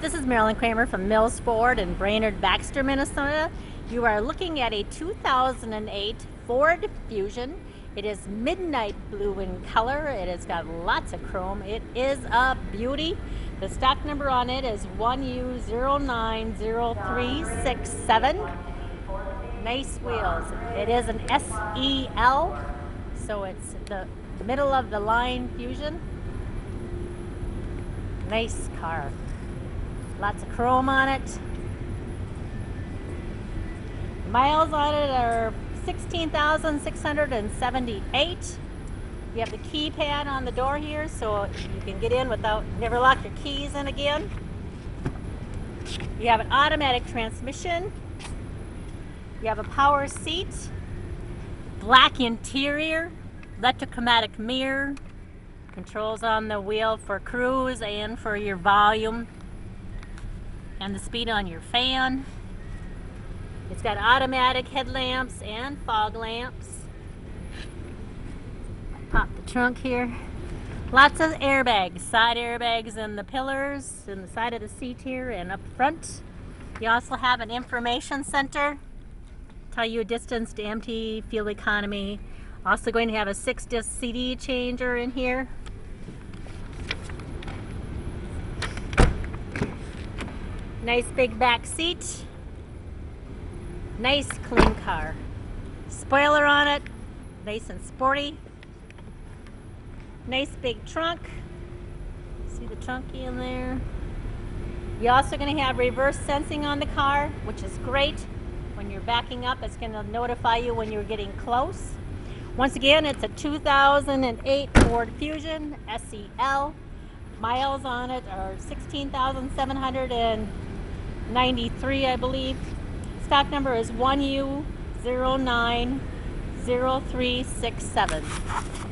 This is Marilyn Kramer from Mills Ford in Brainerd, Baxter, Minnesota. You are looking at a 2008 Ford Fusion. It is midnight blue in color. It has got lots of chrome. It is a beauty. The stock number on it is 1U090367. Nice wheels. It is an SEL, so it's the middle of the line Fusion. Nice car. Lots of chrome on it. Miles on it are 16,678. You have the keypad on the door here so you can get in without, never lock your keys in again. You have an automatic transmission. You have a power seat, black interior, electrochromatic mirror, controls on the wheel for cruise and for your volume and the speed on your fan. It's got automatic headlamps and fog lamps. Pop the trunk here. Lots of airbags, side airbags in the pillars, in the side of the seat here and up front. You also have an information center. Tell you a distance to empty, fuel economy. Also going to have a six disc CD changer in here. Nice big back seat. Nice clean car. Spoiler on it. Nice and sporty. Nice big trunk. See the trunky in there. You're also going to have reverse sensing on the car, which is great. When you're backing up, it's going to notify you when you're getting close. Once again, it's a 2008 Ford Fusion SEL. Miles on it are 16,793, I believe. Stock number is 1U090367.